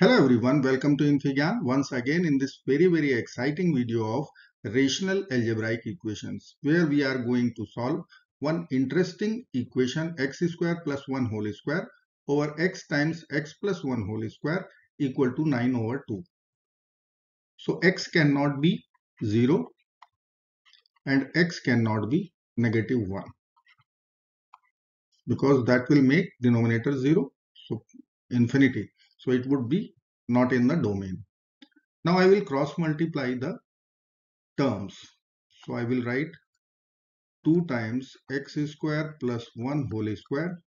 Hello everyone, welcome to infyGyan once again in this very very exciting video of rational algebraic equations where we are going to solve one interesting equation x square plus 1 whole square over x times x plus 1 whole square equal to 9 over 2. So x cannot be 0 and x cannot be negative 1 because that will make denominator 0 so infinity so it would be not in the domain. Now I will cross multiply the terms. So I will write 2 times x square plus 1 whole square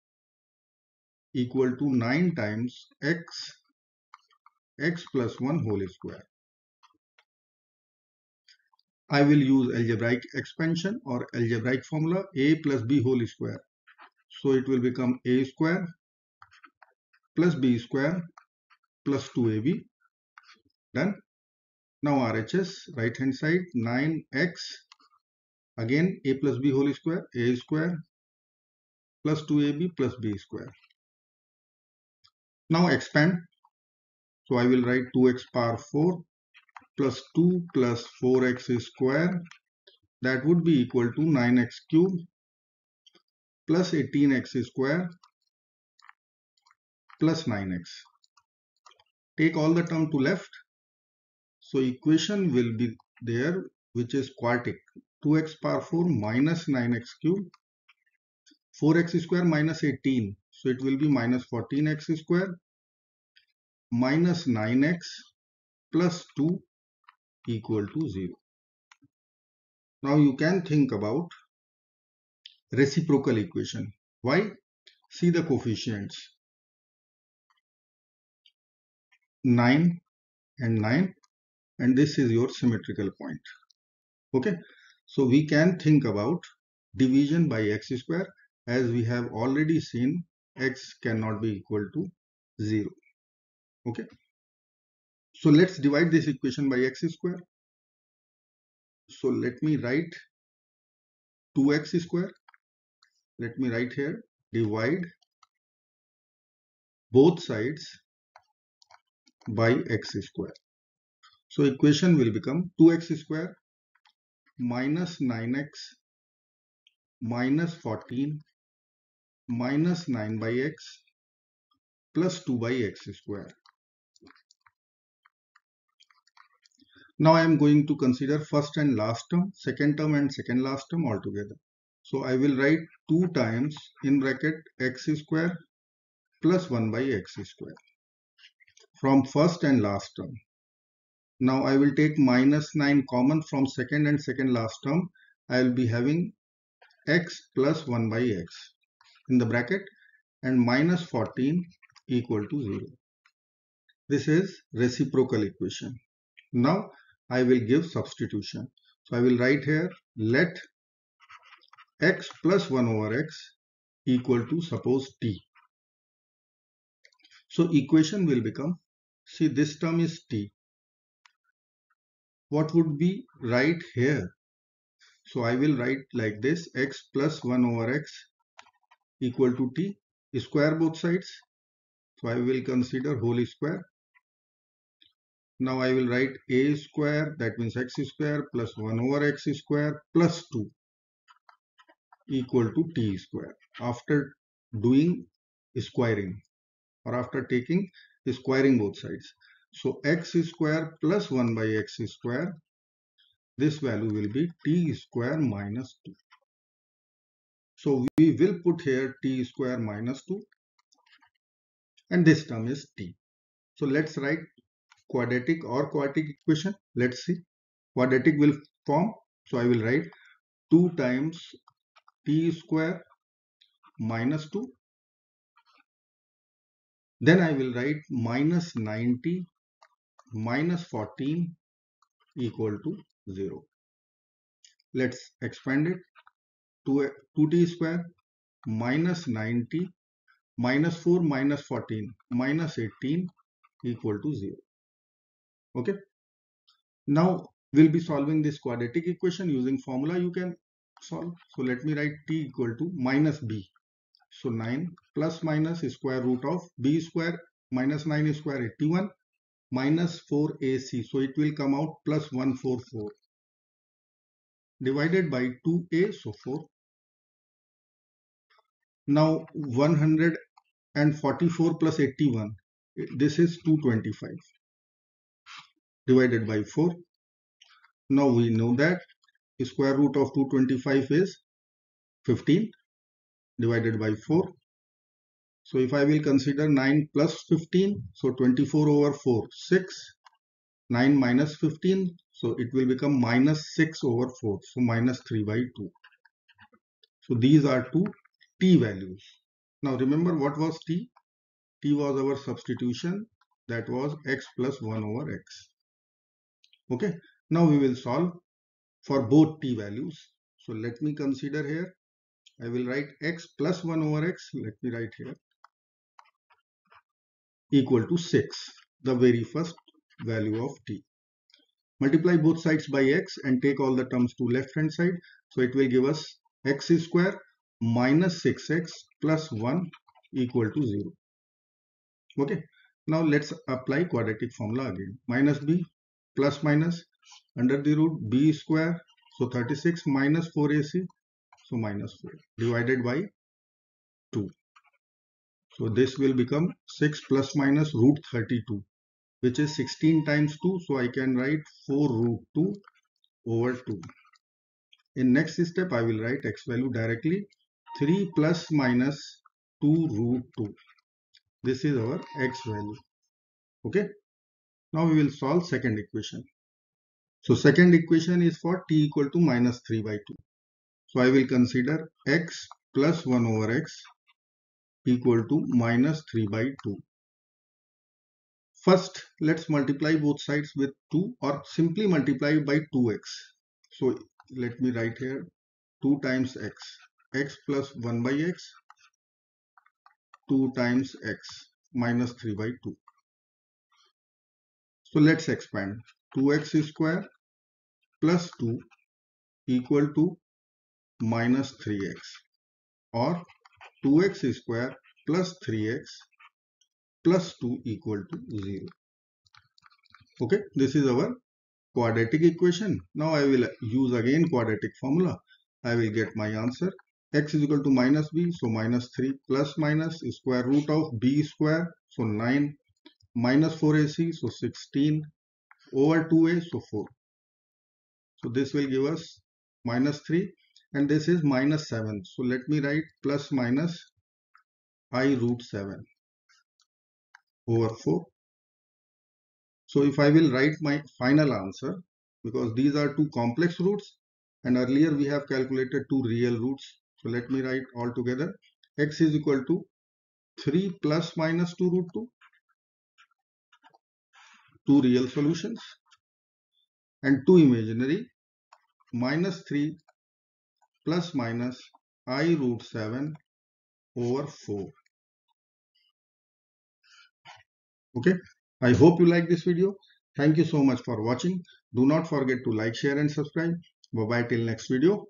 equal to 9 times x x plus 1 whole square. I will use algebraic expansion or algebraic formula a plus b whole square. So it will become a square plus b square plus 2ab done. Now RHS right hand side 9x again a plus b whole square a square plus 2ab plus b square. Now expand. So I will write 2x power 4 plus 2 plus 4x square. That would be equal to 9x cube plus 18x square plus 9x take all the term to left. So equation will be there which is quartic 2x power 4 minus 9x cube. 4x square minus 18 so it will be minus 14x square. Minus 9x plus 2 equal to 0 now you can think about reciprocal equation. Why? See the coefficients 9 and 9 and this is your symmetrical point. Okay? So we can think about division by x square as we have already seen x cannot be equal to 0 okay? So let's divide this equation by x square. So let me write 2x square. Let me write here divide both sides by x square. So equation will become 2x square minus 9x minus 14 minus 9 by x plus 2 by x square. Now I am going to consider first and last term, second term and second last term altogether. So I will write 2 times in bracket x square plus 1 by x square from first and last term. Now I will take minus 9 common from second and second last term. I will be having x plus 1 by x in the bracket and minus 14 equal to 0. This is reciprocal equation. Now I will give substitution. So I will write here let x plus 1 over x equal to suppose t. So equation will become See this term is t. What would be right here? So I will write like this x plus 1 over x equal to t. Square both sides. So I will consider whole square. Now I will write a square that means x square plus 1 over x square plus 2 equal to t square after doing squaring or after taking squaring both sides. So x square plus 1 by x square, this value will be t square minus 2. So we will put here t square minus 2 and this term is t. So let's write quadratic or quadratic equation. Let's see. Quadratic will form. So I will write 2 times t square minus 2 then I will write minus 90 minus 14 equal to 0. Let's expand it to 2t square minus 90 minus 4 minus 14 minus 18 equal to 0. Okay. Now we'll be solving this quadratic equation using formula you can solve. So let me write t equal to minus b so 9 plus minus square root of b square minus 9 square 81 minus 4ac. So it will come out plus 144 divided by 2a. So 4. Now 144 plus 81. This is 225 divided by 4. Now we know that square root of 225 is 15 divided by 4. So if I will consider 9 plus 15, so 24 over 4, 6. 9 minus 15, so it will become minus 6 over 4, so minus 3 by 2. So these are two t values. Now remember what was t? t was our substitution that was x plus 1 over x. Okay, now we will solve for both t values. So let me consider here. I will write x plus 1 over x. Let me write here equal to 6, the very first value of t. Multiply both sides by x and take all the terms to left hand side. So it will give us x square minus 6x plus 1 equal to 0. Okay. Now let's apply quadratic formula again. Minus b plus minus under the root b square. So 36 minus 4ac. So minus 4 divided by 2. So this will become 6 plus minus root 32 which is 16 times 2. So I can write 4 root 2 over 2. In next step I will write x value directly 3 plus minus 2 root 2. This is our x value. Okay. Now we will solve second equation. So second equation is for t equal to minus 3 by 2. So I will consider x plus 1 over x equal to minus 3 by 2. First, let's multiply both sides with 2 or simply multiply by 2x. So let me write here 2 times x. x plus 1 by x 2 times x minus 3 by 2. So let's expand. 2x square plus 2 equal to minus 3x or 2x square plus 3x plus 2 equal to 0. Okay, this is our quadratic equation. Now I will use again quadratic formula. I will get my answer. x is equal to minus b, so minus 3 plus minus square root of b square, so 9 minus 4ac, so 16 over 2a, so 4. So this will give us minus 3 and this is minus 7 so let me write plus minus i root 7 over 4 so if I will write my final answer because these are two complex roots and earlier we have calculated two real roots. So let me write all together. X is equal to 3 plus minus 2 root 2 two real solutions. And two imaginary minus 3 plus minus i root 7 over 4 okay? I hope you like this video. Thank you so much for watching. Do not forget to like share and subscribe. Bye bye till next video